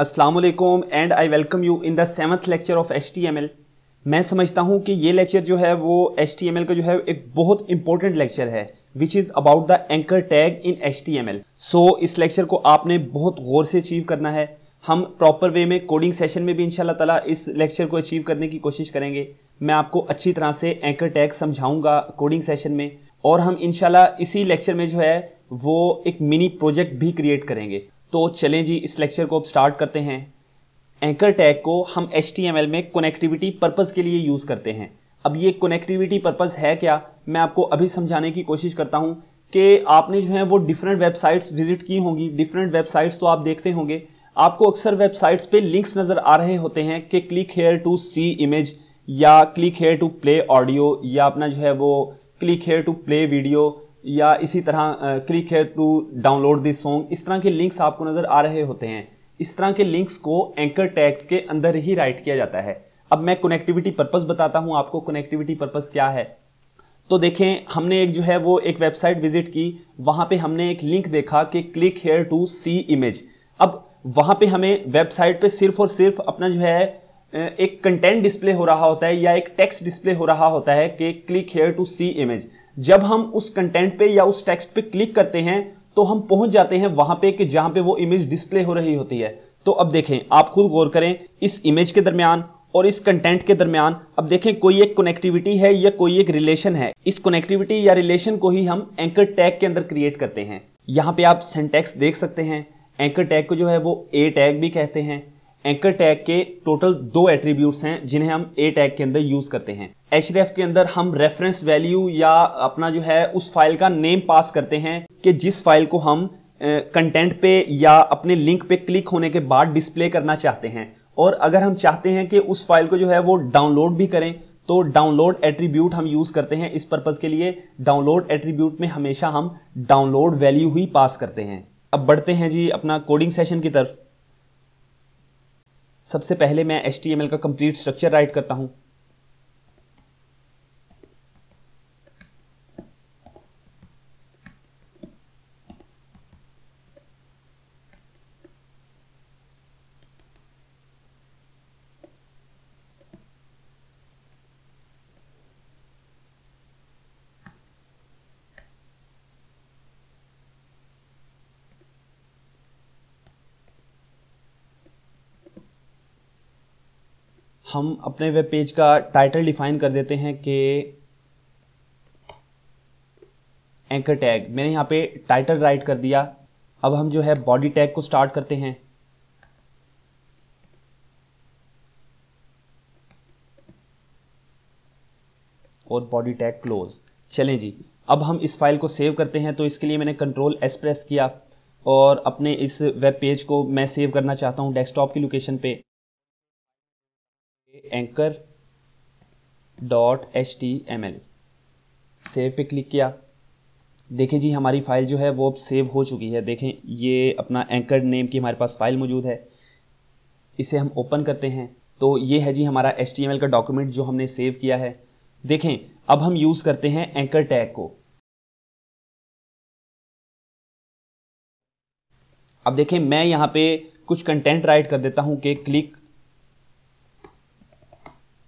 अस्सलाम and I welcome you in the seventh lecture of HTML. मैं समझता हूँ कि ये लेक्चर जो है वो एचटीएमएल का जो है एक बहुत इंपॉर्टेंट लेक्चर है which is about the anchor tag in HTML. So इस लेक्चर को आपने बहुत गौर से अचीव करना है। हम प्रॉपर वे में कोडिंग सेशन में भी इंशाल्लाह ताला इस लेक्चर को अचीव करने की कोशिश करेंगे। मैं आपको अच्छी तरह से एंकर टैग समझाऊँगा कोडिंग सेशन में, और हम इनशाला इसी लेक्चर में जो है वो एक मिनी प्रोजेक्ट भी क्रिएट करेंगे। तो चलें जी, इस लेक्चर को अब स्टार्ट करते हैं। एंकर टैग को हम एचटीएमएल में कनेक्टिविटी पर्पज़ के लिए यूज़ करते हैं। अब ये कनेक्टिविटी पर्पज़ है क्या? मैं आपको अभी समझाने की कोशिश करता हूँ कि आपने जो है वो डिफरेंट वेबसाइट्स विज़िट की होंगी। डिफरेंट वेबसाइट्स तो आप देखते होंगे। आपको अक्सर वेबसाइट्स पे लिंक्स नज़र आ रहे होते हैं कि click here to see image या click here to play audio या अपना जो है वो click here to play video या इसी तरह click here to download this song इस तरह के लिंक्स आपको नज़र आ रहे होते हैं। इस तरह के लिंक्स को एंकर टैग्स के अंदर ही राइट किया जाता है। अब मैं कनेक्टिविटी पर्पज़ बताता हूँ, आपको कनेक्टिविटी पर्पज़ क्या है। तो देखें, हमने एक जो है वो एक वेबसाइट विज़िट की, वहाँ पे हमने एक लिंक देखा कि click here to see image अब वहाँ पे हमें वेबसाइट पे सिर्फ़ और सिर्फ़ अपना जो है एक कंटेंट डिस्प्ले हो रहा होता है या एक टेक्स्ट डिस्प्ले हो रहा होता है कि click here to see image जब हम उस कंटेंट पे या उस टेक्स्ट पे क्लिक करते हैं तो हम पहुँच जाते हैं वहाँ पे कि जहाँ पे वो इमेज डिस्प्ले हो रही होती है। तो अब देखें, आप खुद गौर करें, इस इमेज के दरमियान और इस कंटेंट के दरमियान, अब देखें, कोई एक कनेक्टिविटी है या कोई एक रिलेशन है। इस कनेक्टिविटी या रिलेशन को ही हम एंकर टैग के अंदर क्रिएट करते हैं। यहाँ पे आप सेंटेक्स देख सकते हैं। एंकर टैग को जो है वो ए टैग भी कहते हैं। एंकर टैग के टोटल दो एट्रीब्यूट्स हैं, जिन्हें हम ए टैग के अंदर यूज़ करते हैं। एच के अंदर हम रेफरेंस वैल्यू या अपना जो है, उस फ़ाइल का नेम पास करते हैं कि जिस फ़ाइल को हम कंटेंट पे या अपने लिंक पे क्लिक होने के बाद डिस्प्ले करना चाहते हैं। और अगर हम चाहते हैं कि उस फ़ाइल को जो है, वो डाउनलोड भी करें तो डाउनलोड एट्रीब्यूट हम यूज़ करते हैं। इस पर्पज के लिए डाउनलोड एट्रीब्यूट में हमेशा हम डाउनलोड वैल्यू ही पास करते हैं। अब बढ़ते हैं जी अपना कोडिंग सेशन की तरफ़। सबसे पहले मैं HTML का कंप्लीट स्ट्रक्चर राइट करता हूँ। हम अपने वेब पेज का टाइटल डिफाइन कर देते हैं कि एंकर टैग मैंने यहाँ पे टाइटल राइट कर दिया। अब हम जो है बॉडी टैग को स्टार्ट करते हैं। और बॉडी टैग क्लोज चलें जी। अब हम इस फ़ाइल को सेव करते हैं तो इसके लिए मैंने कंट्रोल एस प्रेस किया। और अपने इस वेब पेज को मैं सेव करना चाहता हूँ डेस्कटॉप की लोकेशन पे। Anchor dot H T M L save पे क्लिक किया। देखें जी, हमारी फ़ाइल जो है वो अब सेव हो चुकी है। देखें, ये अपना एंकर नेम की हमारे पास फ़ाइल मौजूद है। इसे हम ओपन करते हैं। तो ये है जी हमारा एच टी एम एल का डॉक्यूमेंट जो हमने सेव किया है। देखें, अब हम यूज़ करते हैं एंकर टैग को। अब देखें, मैं यहाँ पे कुछ कंटेंट राइट कर देता हूँ कि क्लिक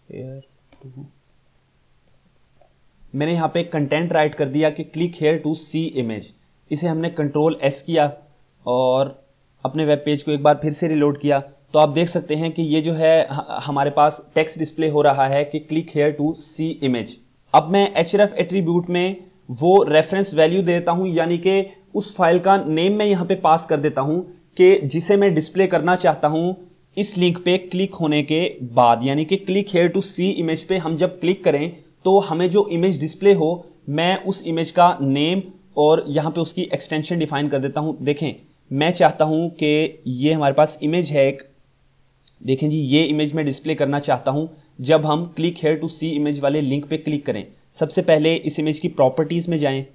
हेयर टू मैंने यहाँ पे कंटेंट राइट कर दिया कि click here to see image इसे हमने कंट्रोल एस किया और अपने वेब पेज को एक बार फिर से रिलोड किया। तो आप देख सकते हैं कि ये जो है हमारे पास टेक्स्ट डिस्प्ले हो रहा है कि click here to see image अब मैं एच एफ़ एट्रीब्यूट में वो रेफरेंस वैल्यू दे देता हूँ, यानी कि उस फ़ाइल का नेम मैं यहाँ पे पास कर देता हूँ कि जिसे मैं डिस्प्ले करना चाहता हूँ इस लिंक पे क्लिक होने के बाद, यानी कि click here to see image पे हम जब क्लिक करें तो हमें जो इमेज डिस्प्ले हो, मैं उस इमेज का नेम और यहाँ पे उसकी एक्सटेंशन डिफाइन कर देता हूँ। देखें, मैं चाहता हूँ कि ये हमारे पास इमेज है एक। देखें जी, ये इमेज मैं डिस्प्ले करना चाहता हूँ। जब हम click here to see image वाले लिंक पे क्लिक करें, सबसे पहले इस इमेज की प्रॉपर्टीज़ में जाएँ।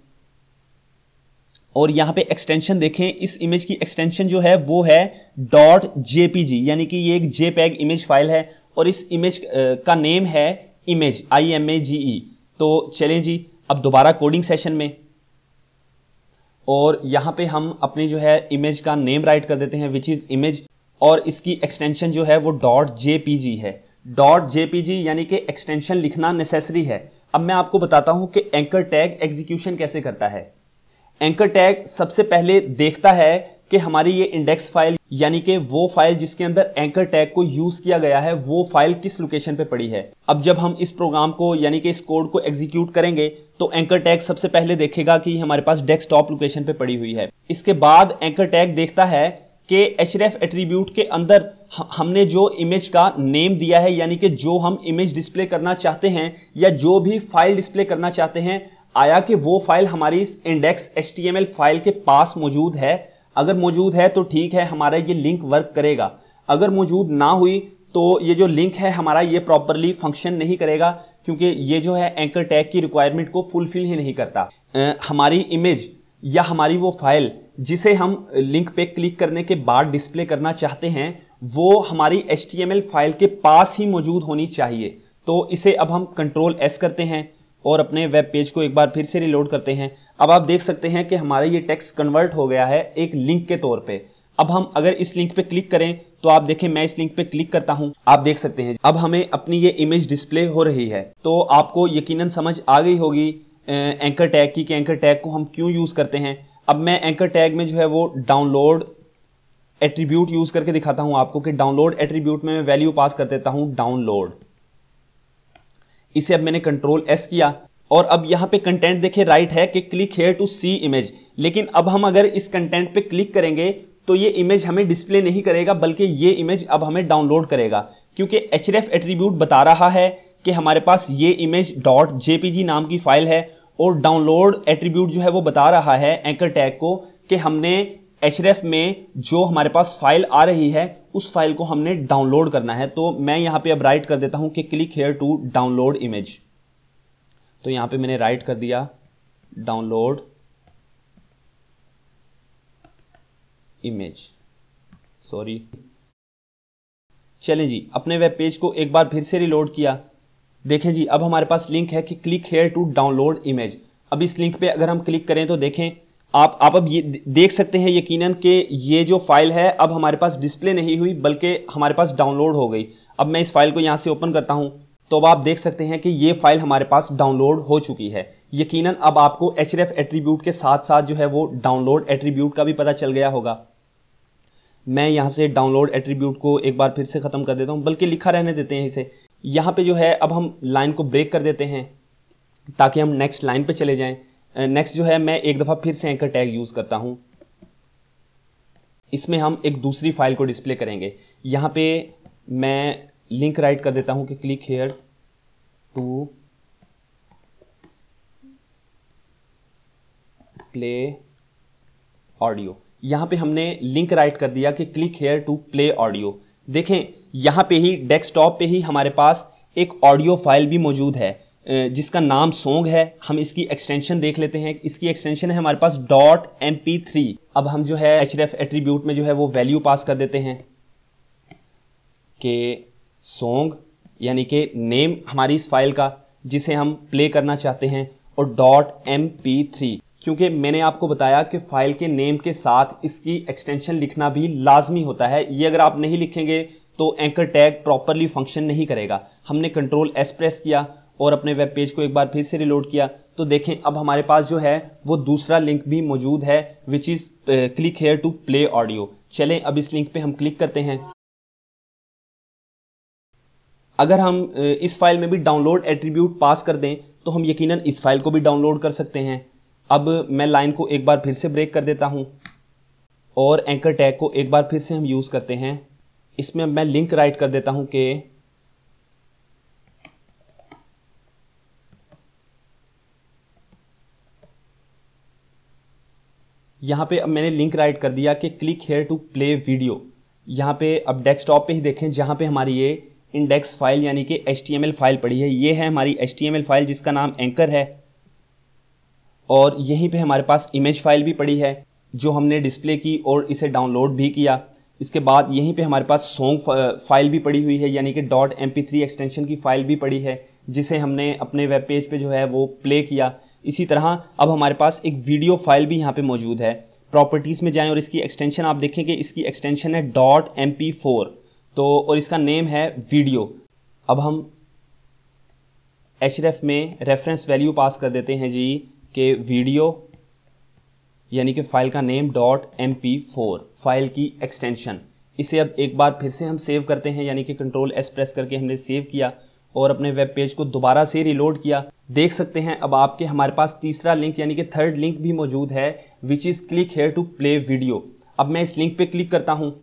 और यहाँ पे एक्सटेंशन देखें, इस इमेज की एक्सटेंशन जो है, वो है डॉट जेपीजी यानी कि ये एक जेपैग इमेज फ़ाइल है और इस इमेज का नेम है इमेज आई एम ए जी ई तो चलें जी, अब दोबारा कोडिंग सेशन में। और यहाँ पे हम अपने जो है इमेज का नेम राइट कर देते हैं विच इज़ इमेज और इसकी एक्सटेंशन जो है, वो डॉट जेपीजी है। डॉट जेपीजी यानी कि एक्सटेंशन लिखना नेसेसरी है। अब मैं आपको बताता हूँ कि एंकर टैग एग्जीक्यूशन कैसे करता है। एंकर टैग सबसे पहले देखता है कि हमारी ये इंडेक्स फ़ाइल यानी कि वो फ़ाइल जिसके अंदर एंकर टैग को यूज़ किया गया है, वो फ़ाइल किस लोकेशन पे पड़ी है। अब जब हम इस प्रोग्राम को, यानी कि इस कोड को एग्जीक्यूट करेंगे तो एंकर टैग सबसे पहले देखेगा कि हमारे पास डेस्कटॉप लोकेशन पे पड़ी हुई है। इसके बाद एंकर टैग देखता है कि एच एट्रीब्यूट के अंदर हमने जो इमेज का नेम दिया है, यानी कि जो हम इमेज डिस्प्ले करना चाहते हैं, या जो भी फ़ाइल डिस्प्ले करना चाहते हैं आया कि वो फ़ाइल हमारी इस इंडेक्स एचटीएमएल फ़ाइल के पास मौजूद है। अगर मौजूद है तो ठीक है हमारा ये लिंक वर्क करेगा। अगर मौजूद ना हुई तो ये जो लिंक है हमारा ये प्रॉपरली फ़ंक्शन नहीं करेगा क्योंकि ये जो है एंकर टैग की रिक्वायरमेंट को फुलफिल ही नहीं करता। आ, हमारी इमेज या हमारी वो फ़ाइल जिसे हम लिंक पे क्लिक करने के बाद डिस्प्ले करना चाहते हैं वो हमारी एचटीएमएल फ़ाइल के पास ही मौजूद होनी चाहिए। तो इसे अब हम कंट्रोल एस करते हैं। और अपने वेब पेज को एक बार फिर से रिलोड करते हैं। अब आप देख सकते हैं कि हमारा ये टेक्स्ट कन्वर्ट हो गया है एक लिंक के तौर पे। अब हम अगर इस लिंक पे क्लिक करें तो आप देखें, मैं इस लिंक पे क्लिक करता हूँ। आप देख सकते हैं। अब हमें अपनी ये इमेज डिस्प्ले हो रही है। तो आपको यकीनन समझ आ गई होगी एंकर टैग की कि एंकर टैग को हम क्यों यूज़ करते हैं। अब मैं एंकर टैग में जो है वो डाउनलोड एट्रीब्यूट यूज़ करके दिखाता हूँ आपको कि डाउनलोड एट्रीब्यूट में मैं वैल्यू पास कर देता हूँ डाउनलोड इसे अब मैंने कंट्रोल एस किया। और अब यहाँ पे कंटेंट देखे राइट है कि click here to see image लेकिन अब हम अगर इस कंटेंट पे क्लिक करेंगे तो ये इमेज हमें डिस्प्ले नहीं करेगा, बल्कि ये इमेज अब हमें डाउनलोड करेगा। क्योंकि एच एट्रीब्यूट बता रहा है कि हमारे पास ये इमेज डॉट जेपीजी नाम की फ़ाइल है, और डाउनलोड एट्रीब्यूट जो है वो बता रहा है एंकर टैग को कि हमने एच में जो हमारे पास फ़ाइल आ रही है, उस फ़ाइल को हमने डाउनलोड करना है। तो मैं यहाँ पे अब राइट कर देता हूँ कि click here to download image तो यहाँ पे मैंने राइट कर दिया डाउनलोड इमेज सॉरी चलें जी, अपने वेब पेज को एक बार फिर से रिलोड किया। देखें जी, अब हमारे पास लिंक है कि click here to download image अब इस लिंक पे अगर हम क्लिक करें तो देखें आप आप अब ये देख सकते हैं यकीनन कि ये जो फ़ाइल है, अब हमारे पास डिस्प्ले नहीं हुई, बल्कि हमारे पास डाउनलोड हो गई। अब मैं इस फ़ाइल को यहाँ से ओपन करता हूँ। तो अब आप देख सकते हैं कि ये फ़ाइल हमारे पास डाउनलोड हो चुकी है। यकीनन अब आपको एच एट्रीब्यूट के साथ साथ जो है वो डाउनलोड एट्रीब्यूट का भी पता चल गया होगा। मैं यहाँ से डाउनलोड एट्रीब्यूट को एक बार फिर से ख़त्म कर देता हूँ, बल्कि लिखा रहने देते हैं इसे। यहाँ पे जो है, अब हम लाइन को ब्रेक कर देते हैं, ताकि हम नेक्स्ट लाइन पे चले जाएँ। नेक्स्ट जो है, मैं एक दफ़ा फिर से एंकर टैग यूज़ करता हूँ। इसमें हम एक दूसरी फ़ाइल को डिस्प्ले करेंगे। यहाँ पे मैं लिंक राइट कर देता हूँ कि click here to play audio यहाँ पे हमने लिंक राइट कर दिया कि click here to play audio देखें, यहाँ पे ही डेस्कटॉप पे ही हमारे पास एक ऑडियो फ़ाइल भी मौजूद है। जिसका नाम सॉन्ग है, हम इसकी एक्सटेंशन देख लेते हैं। इसकी एक्सटेंशन है हमारे पास डॉट एम पी थ्री अब हम जो है एच एट्रीब्यूट में जो है वो वैल्यू पास कर देते हैं। कि सॉन्ग यानी कि नेम हमारी इस फ़ाइल का, जिसे हम प्ले करना चाहते हैं, और डॉट एम पी थ्री क्योंकि मैंने आपको बताया कि फ़ाइल के नेम के साथ इसकी एक्सटेंशन लिखना भी लाजमी होता है। ये अगर आप नहीं लिखेंगे तो एंकर टैग प्रॉपरली फ़ंक्शन नहीं करेगा। हमने कंट्रोल एस प्रेस किया। और अपने वेब पेज को एक बार फिर से रिलोड किया तो देखें अब हमारे पास जो है वो दूसरा लिंक भी मौजूद है which is click here to play audio चलें अब इस लिंक पे हम क्लिक करते हैं। अगर हम uh, इस फ़ाइल में भी डाउनलोड एट्रीब्यूट पास कर दें तो हम यकीनन इस फ़ाइल को भी डाउनलोड कर सकते हैं। अब मैं लाइन को एक बार फिर से ब्रेक कर देता हूँ और एंकर टैग को एक बार फिर से हम यूज़ करते हैं। इसमें मैं लिंक राइट कर देता हूँ कि यहाँ पे अब मैंने लिंक राइट कर दिया कि click here to play video यहाँ पे अब डेस्कटॉप पे ही देखें, जहाँ पे हमारी ये इंडेक्स फ़ाइल यानी कि एचटीएमएल फ़ाइल पड़ी है। ये है हमारी एचटीएमएल फ़ाइल जिसका नाम एंकर है। और यहीं पे हमारे पास इमेज फ़ाइल भी पड़ी है, जो हमने डिस्प्ले की और इसे डाउनलोड भी किया। इसके बाद यहीं पे हमारे पास सॉन्ग फ़ाइल भी पड़ी हुई है, यानी कि डॉट एम एक्सटेंशन की फ़ाइल भी पड़ी है, जिसे हमने अपने वेब पेज पे जो है वो प्ले किया। इसी तरह अब हमारे पास एक वीडियो फ़ाइल भी यहाँ पे मौजूद है। प्रॉपर्टीज़ में जाएँ और इसकी एक्सटेंशन आप देखें कि इसकी एक्सटेंशन है डॉट एम पी फोर तो और इसका नेम है वीडियो अब हम एच में रेफरेंस वैल्यू पास कर देते हैं जी, के वीडियो यानी कि फ़ाइल का name dot M P four file की एक्सटेंशन इसे अब एक बार फिर से हम सेव करते हैं, यानी कि कंट्रोल एस प्रेस करके हमने सेव किया। और अपने वेब पेज को दोबारा से रिलोड किया। देख सकते हैं, अब आपके, हमारे पास तीसरा लिंक यानी कि थर्ड लिंक भी मौजूद है which is click here to play video अब मैं इस लिंक पे क्लिक करता हूँ।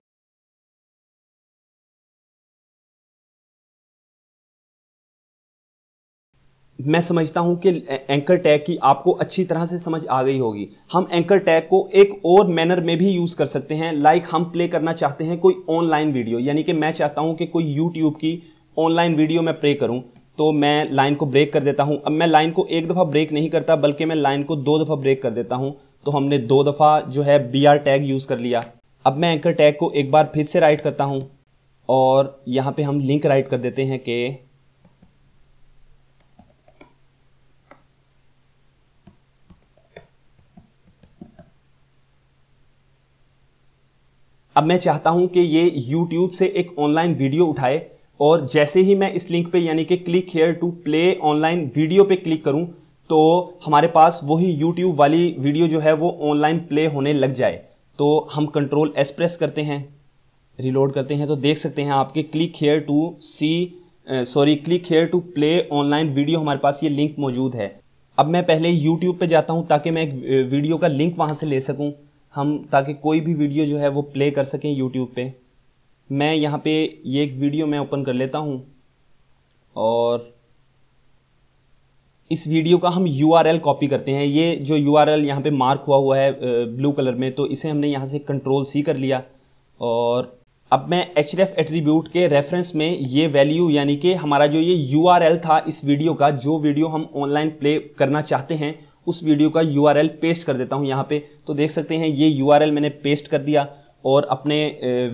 मैं समझता हूँ कि एंकर टैग की आपको अच्छी तरह से समझ आ गई होगी। हम एंकर टैग को एक और मैनर में भी यूज़ कर सकते हैं लाइक हम प्ले करना चाहते हैं कोई ऑनलाइन वीडियो यानी कि मैं चाहता हूँ कि कोई यूट्यूब की ऑनलाइन वीडियो मैं प्ले करूँ तो मैं लाइन को ब्रेक कर देता हूँ। अब मैं लाइन को एक दफ़ा ब्रेक नहीं करता, बल्कि मैं लाइन को दो दफ़ा ब्रेक कर देता हूँ। तो हमने दो दफ़ा जो है बी आर टैग यूज़ कर लिया। अब मैं एंकर टैग को एक बार फिर से राइट करता हूँ, और यहाँ पे हम लिंक राइट कर देते हैं कि अब मैं चाहता हूँ कि ये YouTube से एक ऑनलाइन वीडियो उठाए और जैसे ही मैं इस लिंक पे यानी कि click here to play online video पे क्लिक करूँ तो हमारे पास वही यूट्यूब वाली वीडियो जो है वो ऑनलाइन प्ले होने लग जाए। तो हम कंट्रोल एस प्रेस करते हैं रिलोड करते हैं तो देख सकते हैं आपके click here to see sorry click here to play online video हमारे पास ये लिंक मौजूद है। अब मैं पहले यूट्यूब पे जाता हूँ ताकि मैं एक वीडियो का लिंक वहाँ से ले सकूँ, हम, ताकि कोई भी वीडियो जो है वो प्ले कर सकें यूट्यूब पे। मैं यहाँ पे ये एक वीडियो मैं ओपन कर लेता हूँ और इस वीडियो का हम यूआरएल कॉपी करते हैं। ये जो यू आर एल यहाँ पर मार्क हुआ हुआ है ब्लू कलर में तो इसे हमने यहाँ से कंट्रोल सी कर लिया और अब मैं एच रेफ एट्रीब्यूट के रेफरेंस में ये वैल्यू यानी कि हमारा जो ये यूआरएल था इस वीडियो का, जो वीडियो हम ऑनलाइन प्ले करना चाहते हैं, उस वीडियो का यूआरएल पेस्ट कर देता हूँ यहाँ पे। तो देख सकते हैं, ये यूआरएल मैंने पेस्ट कर दिया और अपने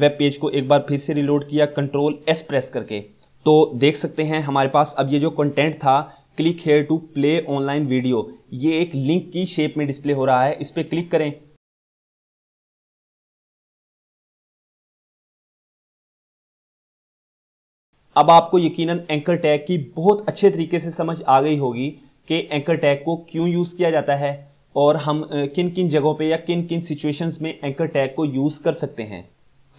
वेब पेज को एक बार फिर से रिलोड किया कंट्रोल एस प्रेस करके। तो देख सकते हैं हमारे पास अब ये जो कंटेंट था click here to play online video ये एक लिंक की शेप में डिस्प्ले हो रहा है, इस पर क्लिक करें। अब आपको यकीनन एंकर टैग की बहुत अच्छे तरीके से समझ आ गई होगी कि एंकर टैग को क्यों यूज़ किया जाता है। और हम किन किन जगहों पे या किन किन सिचुएशंस में एंकर टैग को यूज़ कर सकते हैं।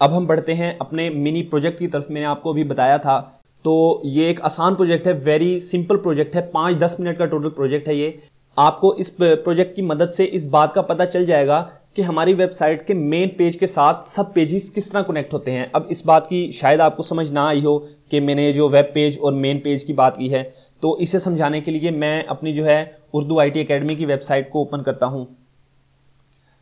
अब हम बढ़ते हैं अपने मिनी प्रोजेक्ट की तरफ़। मैंने आपको अभी बताया था। तो ये एक आसान प्रोजेक्ट है वेरी सिंपल प्रोजेक्ट है। पाँच दस मिनट का टोटल प्रोजेक्ट है ये। आपको इस प्रोजेक्ट की मदद से इस बात का पता चल जाएगा कि हमारी वेबसाइट के मेन पेज के साथ सब पेजेस किस तरह कनेक्ट होते हैं। अब इस बात की शायद आपको समझ ना आई हो कि मैंने जो वेब पेज और मेन पेज की बात की है। तो इसे समझाने के लिए मैं अपनी जो है उर्दू आई टी अकेडमी की वेबसाइट को ओपन करता हूँ।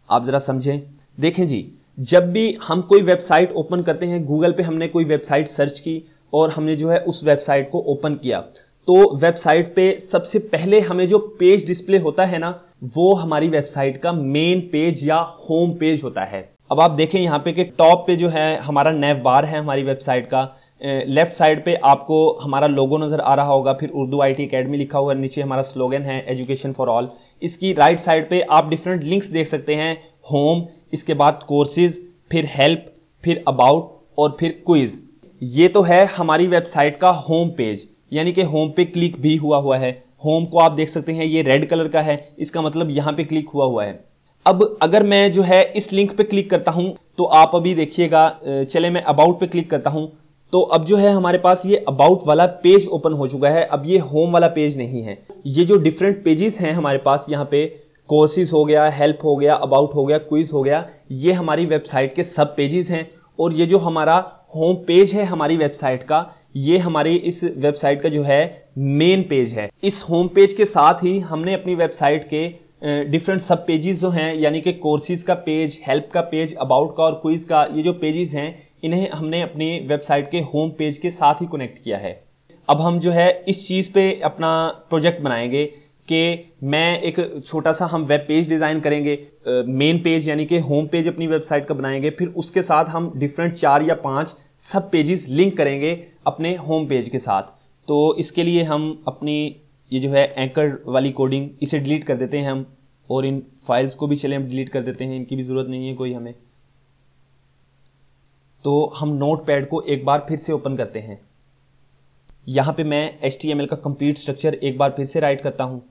आप ज़रा समझें। देखें जी, जब भी हम कोई वेबसाइट ओपन करते हैं गूगल पे हमने कोई वेबसाइट सर्च की और हमने जो है उस वेबसाइट को ओपन किया तो वेबसाइट पे सबसे पहले हमें जो पेज डिस्प्ले होता है ना, वो हमारी वेबसाइट का मेन पेज या होम पेज होता है। अब आप देखें यहाँ पे कि टॉप पे जो है हमारा नैव बार है हमारी वेबसाइट का लेफ़्ट साइड पे आपको हमारा लोगो नज़र आ रहा होगा, फिर उर्दू आई टी अकेडमी लिखा हुआ है, नीचे हमारा स्लोगन है एजुकेशन फॉर ऑल इसकी राइट right साइड पे आप डिफरेंट लिंक्स देख सकते हैं होम इसके बाद कोर्सेज फिर हेल्प फिर अबाउट और फिर क्विज ये तो है हमारी वेबसाइट का होम पेज यानी कि होम पे क्लिक भी हुआ हुआ है. होम को आप देख सकते हैं, ये रेड कलर का है, इसका मतलब यहाँ पे क्लिक हुआ हुआ है. अब अगर मैं जो है इस लिंक पे क्लिक करता हूँ तो आप अभी देखिएगा चले मैं अबाउट पे क्लिक करता हूँ. तो अब जो है हमारे पास ये अबाउट वाला पेज ओपन हो चुका है। अब ये होम वाला पेज नहीं है। ये जो डिफरेंट पेजेस हैं हमारे पास, यहाँ पे कोर्सेज हो गया हेल्प हो गया अबाउट हो गया क्विज हो गया, ये हमारी वेबसाइट के सब पेजेस हैं। और ये जो हमारा होम पेज है हमारी वेबसाइट का, ये हमारी इस वेबसाइट का जो है मेन पेज है। इस होम पेज के साथ ही हमने अपनी वेबसाइट के डिफरेंट सब पेजेस जो हैं, यानी कि कोर्सेज का पेज हेल्प का पेज अबाउट का और क्विज का, ये जो पेजेस हैं इन्हें हमने अपनी वेबसाइट के होम पेज के साथ ही कनेक्ट किया है। अब हम जो है, इस चीज़ पे अपना प्रोजेक्ट बनाएँगे कि मैं एक छोटा सा हम वेब पेज डिज़ाइन करेंगे मेन पेज यानी कि होम पेज अपनी वेबसाइट का बनाएँगे, फिर उसके साथ हम डिफरेंट चार या पाँच सब पेजेस लिंक करेंगे अपने होम पेज के साथ। तो इसके लिए हम अपनी ये जो है एंकर वाली कोडिंग इसे डिलीट कर देते हैं हम, और इन फाइल्स को भी चले, हम डिलीट कर देते हैं, इनकी भी ज़रूरत नहीं है कोई हमें। तो हम नोट पैड को एक बार फिर से ओपन करते हैं। यहाँ पे मैं एच का कंप्लीट स्ट्रक्चर एक बार फिर से राइट करता हूँ।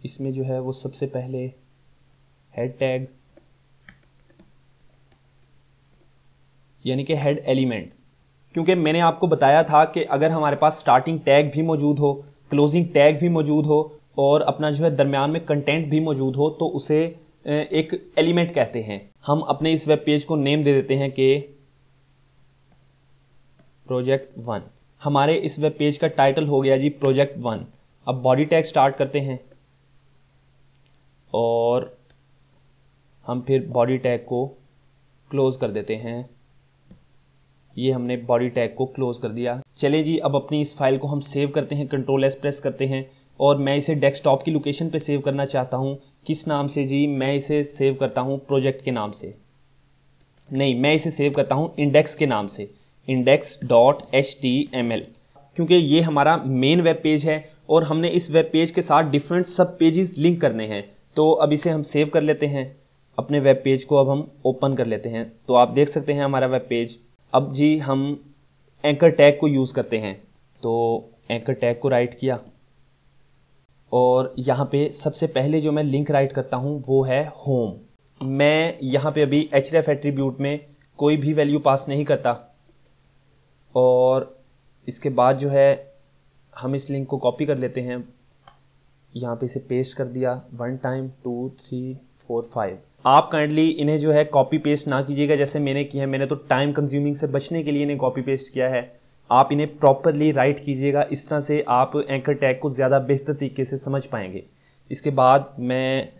इसमें जो है वो सबसे पहले हेड टैग यानी कि हेड एलिमेंट क्योंकि मैंने आपको बताया था कि अगर हमारे पास स्टार्टिंग टैग भी मौजूद हो क्लोजिंग टैग भी मौजूद हो, और अपना जो है दरमियान में कंटेंट भी मौजूद हो तो उसे एक एलिमेंट कहते हैं। हम अपने इस वेब पेज को नेम दे देते हैं कि प्रोजेक्ट वन हमारे इस वेब पेज का टाइटल हो गया जी प्रोजेक्ट वन अब बॉडी टैग स्टार्ट करते हैं, और हम फिर बॉडी टैग को क्लोज कर देते हैं। ये हमने बॉडी टैग को क्लोज कर दिया। चले जी, अब अपनी इस फ़ाइल को हम सेव करते हैं कंट्रोल एस प्रेस करते हैं और मैं इसे डेस्कटॉप की लोकेशन पे सेव करना चाहता हूँ। किस नाम से जी? मैं इसे सेव करता हूँ प्रोजेक्ट के नाम से। नहीं, मैं इसे सेव करता हूँ इंडेक्स के नाम से। Index dot H T M L क्योंकि ये हमारा मेन वेब पेज है और हमने इस वेब पेज के साथ डिफरेंट सब पेजेस लिंक करने हैं। तो अब इसे हम सेव कर लेते हैं। अपने वेब पेज को अब हम ओपन कर लेते हैं। तो आप देख सकते हैं हमारा वेब पेज अब जी हम एंकर टैग को यूज़ करते हैं। तो एंकर टैग को राइट किया। और यहाँ पे सबसे पहले जो मैं लिंक राइट करता हूँ, वो है होम मैं यहाँ पे अभी एच रेफ एट्रीब्यूट में कोई भी वैल्यू पास नहीं करता। और इसके बाद जो है, हम इस लिंक को कॉपी कर लेते हैं। यहाँ पे इसे पेस्ट कर दिया। One time two three four five. आप काइंडली इन्हें जो है कॉपी पेस्ट ना कीजिएगा, जैसे मैंने किया है। मैंने तो टाइम कंज्यूमिंग से बचने के लिए इन्हें कॉपी पेस्ट किया है। आप इन्हें प्रॉपरली राइट कीजिएगा। इस तरह से आप एंकर टैग को ज़्यादा बेहतर तरीके से समझ पाएँगे। इसके बाद मैं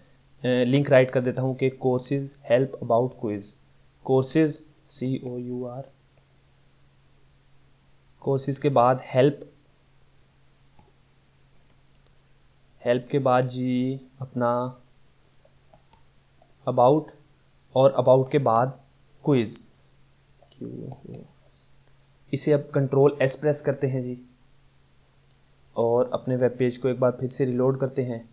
लिंक राइट कर देता हूँ कि courses help about quiz courses C O U R courses के बाद हेल्प हेल्प के बाद जी अपना अबाउट और अबाउट के बाद क्विज इसे अब कंट्रोल एस प्रेस करते हैं जी। और अपने वेब पेज को एक बार फिर से रिलोड करते हैं।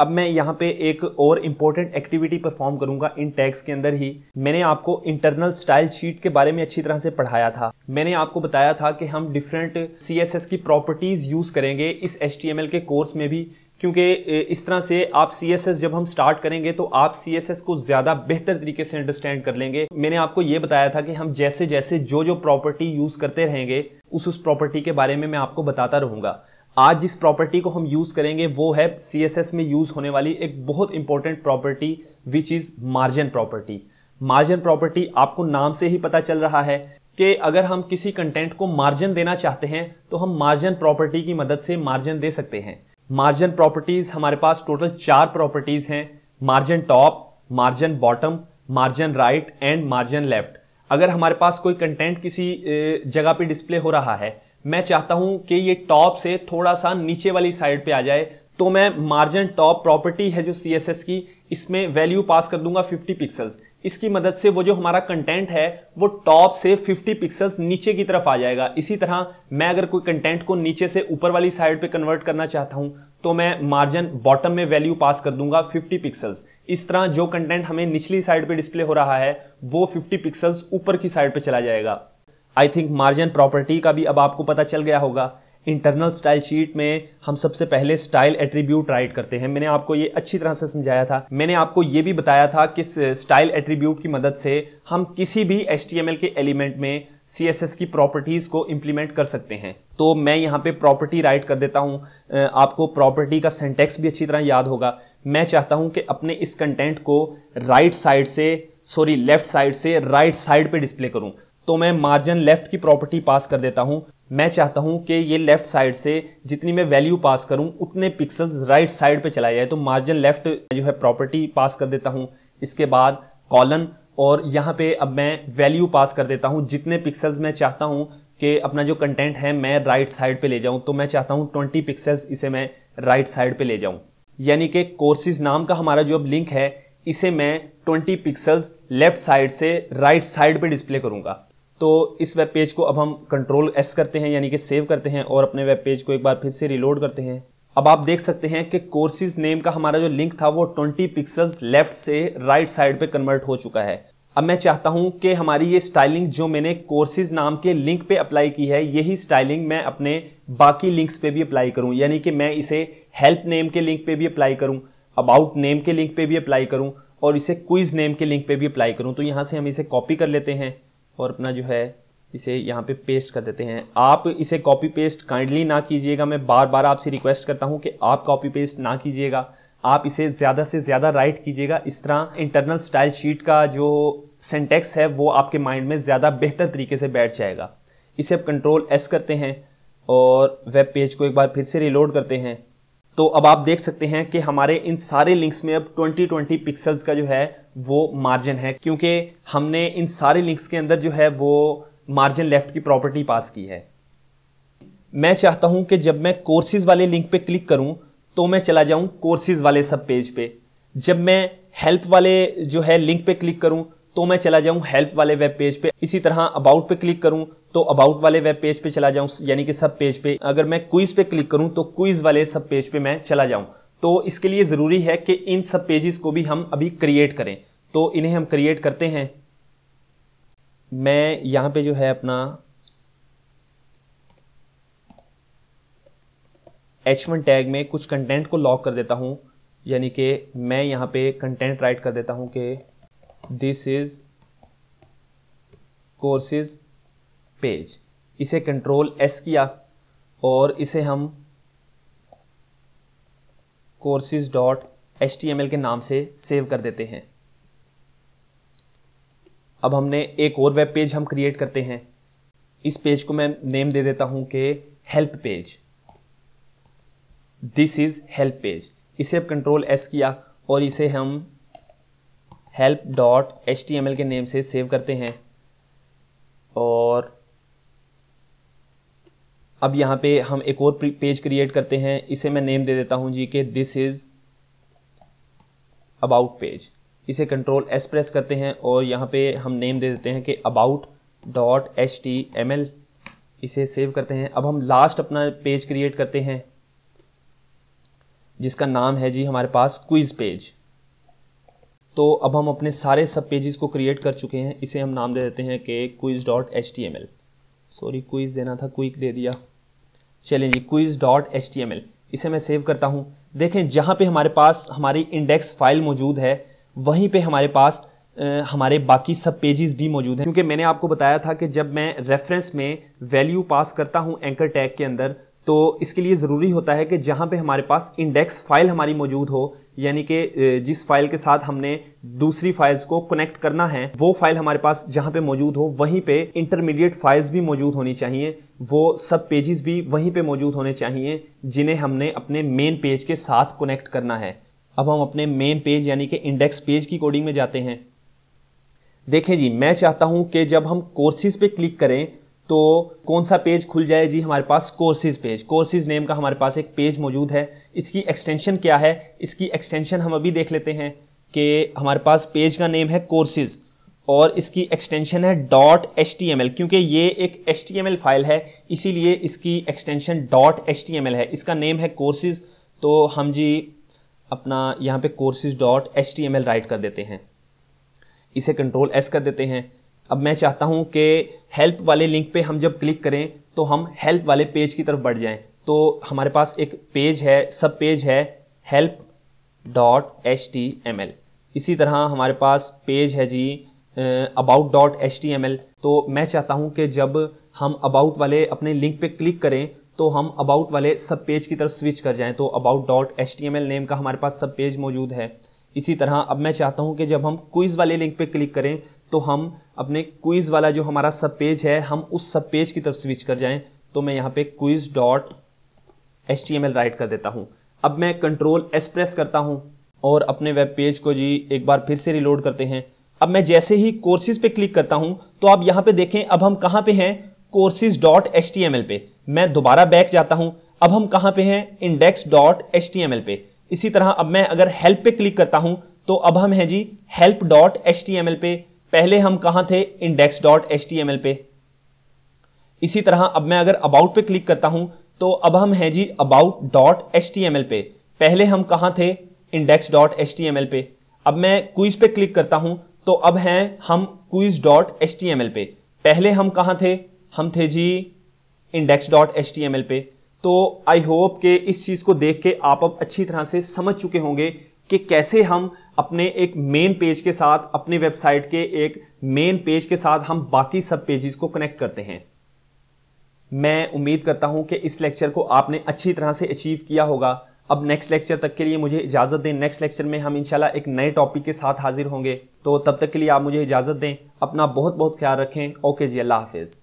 अब मैं यहाँ पे एक और इम्पोर्टेंट एक्टिविटी परफॉर्म करूँगा इन टैग्स के अंदर ही। मैंने आपको इंटरनल स्टाइल शीट के बारे में अच्छी तरह से पढ़ाया था। मैंने आपको बताया था कि हम डिफरेंट सीएसएस की प्रॉपर्टीज़ यूज़ करेंगे इस एच के कोर्स में भी। क्योंकि इस तरह से आप सीएसएस जब हम स्टार्ट करेंगे तो आप सीएसएस को ज़्यादा बेहतर तरीके से अंडरस्टैंड कर लेंगे। मैंने आपको ये बताया था कि हम जैसे जैसे जो जो प्रॉपर्टी यूज़ करते रहेंगे, उस उस प्रॉपर्टी के बारे में मैं आपको बताता रहूँगा। आज जिस प्रॉपर्टी को हम यूज़ करेंगे, वो है सीएसएस में यूज़ होने वाली एक बहुत important property which is margin property margin property आपको नाम से ही पता चल रहा है कि अगर हम किसी कंटेंट को मार्जिन देना चाहते हैं तो हम मार्जिन प्रॉपर्टी की मदद से मार्जिन दे सकते हैं। मार्जिन प्रॉपर्टीज़, हमारे पास टोटल चार प्रॉपर्टीज़ हैं, margin top, margin bottom, margin right and margin left. अगर हमारे पास कोई कंटेंट किसी जगह पे डिस्प्ले हो रहा है, मैं चाहता हूँ कि ये टॉप से थोड़ा सा नीचे वाली साइड पे आ जाए तो मैं मार्जिन टॉप प्रॉपर्टी है जो सीएसएस की, इसमें वैल्यू पास कर दूँगा 50 पिक्सल्स इसकी मदद से वो जो हमारा कंटेंट है, वो टॉप से 50 पिक्सल्स नीचे की तरफ़ आ जाएगा। इसी तरह मैं अगर कोई कंटेंट को नीचे से ऊपर वाली साइड पे कन्वर्ट करना चाहता हूँ तो मैं मार्जिन बॉटम में वैल्यू पास कर दूँगा 50 पिक्सल्स इस तरह जो कंटेंट हमें निचली साइड पे डिस्प्ले हो रहा है, वो 50 पिक्सल्स ऊपर की साइड पे चला जाएगा। आई थिंक मार्जिन प्रॉपर्टी का भी अब आपको पता चल गया होगा। इंटरनल स्टाइल शीट में हम सबसे पहले स्टाइल एट्रीब्यूट राइट करते हैं। मैंने आपको ये अच्छी तरह से समझाया था। मैंने आपको ये भी बताया था कि स्टाइल एट्रीब्यूट की मदद से हम किसी भी एच के एलिमेंट में सीएसएस की प्रॉपर्टीज़ को इंप्लीमेंट कर सकते हैं। तो मैं यहाँ पे प्रॉपर्टी राइट कर देता हूँ। आपको प्रॉपर्टी का सेंटेक्स भी अच्छी तरह याद होगा। मैं चाहता हूँ कि अपने इस कंटेंट को राइट साइड से सॉरी लेफ़्ट साइड से राइट साइड पे डिस्प्ले करूँ। तो मैं मार्जिन लेफ़्ट की प्रॉपर्टी पास कर देता हूँ। मैं चाहता हूँ कि ये लेफ़्ट साइड से जितनी मैं वैल्यू पास करूँ, उतने पिक्सल्स राइट साइड पे चला जाए। तो मार्जिन लेफ़्ट जो है प्रॉपर्टी पास कर देता हूँ। इसके बाद कॉलन और यहाँ पे अब मैं वैल्यू पास कर देता हूँ। जितने पिक्सल्स मैं चाहता हूँ कि अपना जो कंटेंट है, मैं राइट साइड पे ले जाऊँ तो मैं चाहता हूँ ट्वेंटी पिक्सल्स इसे मैं राइट साइड पे ले जाऊँ। यानी कि कोर्सेज नाम का हमारा जो अब लिंक है, इसे मैं 20 पिक्सल्स लेफ़्ट साइड से राइट साइड पे डिस्प्ले करूँगा। तो इस वेब पेज को अब हम कंट्रोल एस करते हैं, यानी कि सेव करते हैं और अपने वेब पेज को एक बार फिर से रिलोड करते हैं। अब आप देख सकते हैं कि कोर्सेज नेम का हमारा जो लिंक था वो 20 पिक्सल्स लेफ़्ट से राइट साइड पे कन्वर्ट हो चुका है। अब मैं चाहता हूँ कि हमारी ये स्टाइलिंग जो मैंने कोर्सेज नाम के लिंक पे अप्लाई की है, यही स्टाइलिंग मैं अपने बाकी लिंक्स पे भी अप्लाई करूँ। यानी कि मैं इसे हेल्प नेम के लिंक पे भी अप्लाई करूँ अबाउट नेम के लिंक पे भी अप्लाई करूँ और इसे क्विज नेम के लिंक पे भी अप्लाई करूँ। तो यहाँ से हम इसे कॉपी कर लेते हैं। और अपना जो है इसे यहाँ पे पेस्ट कर देते हैं। आप इसे कॉपी पेस्ट काइंडली ना कीजिएगा। मैं बार बार आपसे रिक्वेस्ट करता हूँ कि आप कॉपी पेस्ट ना कीजिएगा। आप इसे ज़्यादा से ज़्यादा राइट कीजिएगा। इस तरह इंटरनल स्टाइल शीट का जो सेंटेक्स है, वो आपके माइंड में ज़्यादा बेहतर तरीके से बैठ जाएगा। इसे अब कंट्रोल एस करते हैं और वेब पेज को एक बार फिर से रिलोड करते हैं। तो अब आप देख सकते हैं कि हमारे इन सारे लिंक्स में अब 2020 पिक्सल्स का जो है, वो मार्जिन है, क्योंकि हमने इन सारे लिंक्स के अंदर जो है, वो मार्जिन लेफ़्ट की प्रॉपर्टी पास की है। मैं चाहता हूँ कि जब मैं कोर्सेज वाले लिंक पे क्लिक करूँ तो मैं चला जाऊँ कोर्सेज वाले सब पेज पे। जब मैं हेल्प वाले जो है लिंक पे क्लिक करूँ तो मैं चला जाऊँ हेल्प वाले वेब पेज पे। इसी तरह अबाउट पे क्लिक करूँ तो अबाउट वाले वेब पेज पे चला जाऊँ, यानी कि सब पेज पे। अगर मैं क्विज पे क्लिक करूँ तो क्विज वाले सब पेज पे मैं चला जाऊँ। तो इसके लिए ज़रूरी है कि इन सब पेजेस को भी हम अभी क्रिएट करें। तो इन्हें हम क्रिएट करते हैं। मैं यहाँ पे जो है अपना एच वन टैग में कुछ कंटेंट को लॉक कर देता हूँ। यानी कि मैं यहाँ पे कंटेंट राइट कर देता हूँ कि दिस इज़ कोर्सेज पेज इसे कंट्रोल एस किया और इसे हम कोर्सेज डॉट एच के नाम से सेव कर देते हैं। अब हमने एक और वेब पेज हम क्रिएट करते हैं। इस पेज को मैं नेम दे देता हूँ कि help page this is help page इसे अब कंट्रोल एस किया और इसे हम help dot H T M L के नेम से सेव करते हैं। और अब यहाँ पे हम एक और पेज क्रिएट करते हैं। इसे मैं नेम दे देता हूँ जी कि दिस इज़ अबाउट पेज इसे कंट्रोल एस प्रेस करते हैं और यहाँ पे हम नेम दे देते हैं कि about dot H T M L इसे सेव करते हैं। अब हम लास्ट अपना पेज क्रिएट करते हैं, जिसका नाम है जी हमारे पास क्विज पेज तो अब हम अपने सारे सब पेजेस को क्रिएट कर चुके हैं। इसे हम नाम दे देते हैं कि quiz dot H T M L sorry quiz देना था क्विक दे दिया। चलें जी quiz dot H T M L इसे मैं सेव करता हूँ। देखें जहाँ पे हमारे पास हमारी इंडेक्स फ़ाइल मौजूद है वहीं पे हमारे पास आ, हमारे बाकी सब पेजेस भी मौजूद हैं। क्योंकि मैंने आपको बताया था कि जब मैं रेफरेंस में वैल्यू पास करता हूँ एंकर टैग के अंदर तो इसके लिए ज़रूरी होता है कि जहाँ पे हमारे पास इंडेक्स फ़ाइल हमारी मौजूद हो यानी कि जिस फ़ाइल के साथ हमने दूसरी फाइल्स को कनेक्ट करना है, वो फ़ाइल हमारे पास जहाँ पे मौजूद हो, वहीं पे इंटरमीडिएट फाइल्स भी मौजूद होनी चाहिए। वो सब पेजेस भी वहीं पे मौजूद होने चाहिए, जिन्हें हमने अपने मेन पेज के साथ कनेक्ट करना है। अब हम अपने मेन पेज यानी कि इंडेक्स पेज की कोडिंग में जाते हैं। देखें जी, मैं चाहता हूँ कि जब हम कोर्सेज पे क्लिक करें तो कौन सा पेज खुल जाए? जी, हमारे पास कोर्सेज पेज कोर्सेज नेम का हमारे पास एक पेज मौजूद है। इसकी एक्सटेंशन क्या है? इसकी एक्सटेंशन हम अभी देख लेते हैं कि हमारे पास पेज का नेम है कोर्सेज और इसकी एक्सटेंशन है. Dot H T M L क्योंकि ये एक एच फ़ाइल है, इसीलिए इसकी extension dot H T M L है। इसका नेम है कोर्सेज तो हम जी अपना यहाँ पे courses dot H T M L write कर देते हैं। इसे कंट्रोल एस कर देते हैं। अब मैं चाहता हूँ कि हेल्प वाले लिंक पे हम जब क्लिक करें तो हम हेल्प वाले पेज की तरफ़ बढ़ जाएँ। तो हमारे पास एक पेज है सब पेज है help dot H T M L इसी तरह हमारे पास पेज है जी about dot H T M L तो मैं चाहता हूँ कि जब हम अबाउट वाले अपने लिंक पे क्लिक करें तो हम अबाउट वाले सब पेज की तरफ़ स्विच कर जाएँ। तो about dot H T M L name का हमारे पास सब पेज मौजूद है। इसी तरह अब मैं चाहता हूँ कि जब हम क्विज़ वाले लिंक पे क्लिक करें तो हम अपने क्विज़ वाला जो हमारा सब पेज है, हम उस सब पेज की तरफ़ स्विच कर जाएँ। तो मैं यहाँ पे quiz dot H T M L write कर देता हूँ। अब मैं कंट्रोल एस प्रेस करता हूँ और अपने वेब पेज को जी एक बार फिर से रिलोड करते हैं। अब मैं जैसे ही कोर्सेज पे क्लिक करता हूँ तो आप यहाँ पे देखें, अब हम कहाँ पे हैं? Courses dot H T M L पे। मैं दोबारा बैक जाता हूँ, अब हम कहाँ पे हैं? Index dot H T M L पे। इसी तरह अब मैं अगर हेल्प पे क्लिक करता हूँ तो अब हम हैं जी हेल्प डॉट एच पे। पहले हम कहाँ थे? Index dot H T M L पे। इसी तरह अब मैं अगर अबाउट पे क्लिक करता हूँ तो अब हम हैं जी about dot H T M L पे। पहले हम कहाँ थे? Index dot H T M L पे। अब मैं क्विज पे क्लिक करता हूँ तो अब हैं हम quiz dot H T M L पे। पहले हम कहाँ थे? हम थे जी index dot H T M L पे। तो आई होप कि इस चीज़ को देख के आप अब अच्छी तरह से समझ चुके होंगे कि कैसे हम अपने एक मेन पेज के साथ, अपने वेबसाइट के एक मेन पेज के साथ हम बाकी सब पेजेस को कनेक्ट करते हैं। मैं उम्मीद करता हूँ कि इस लेक्चर को आपने अच्छी तरह से अचीव किया होगा। अब नेक्स्ट लेक्चर तक के लिए मुझे इजाज़त दें। नेक्स्ट लेक्चर में हम इंशाल्लाह एक नए टॉपिक के साथ हाजिर होंगे। तो तब तक के लिए आप मुझे इजाज़त दें। अपना बहुत बहुत ख्याल रखें। ओके जी, अल्लाह हाफिज़।